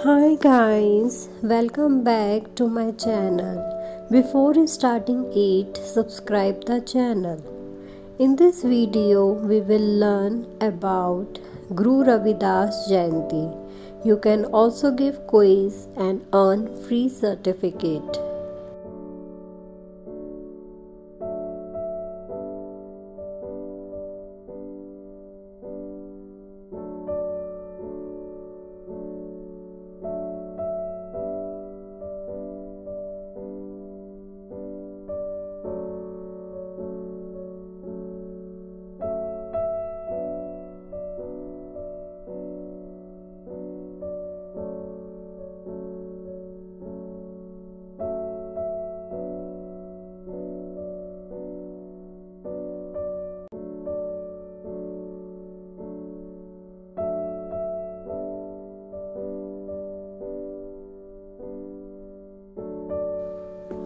Hi guys, welcome back to my channel. Before starting it, subscribe the channel. In this video, we will learn about Guru Ravidas Jayanti. You can also give quiz and earn free certificate.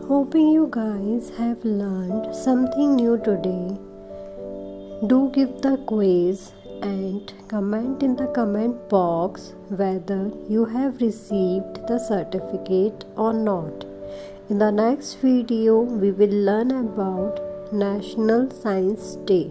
Hoping you guys have learned something new today. Do give the quiz and comment in the comment box whether you have received the certificate or not. In the next video, we will learn about National Science Day.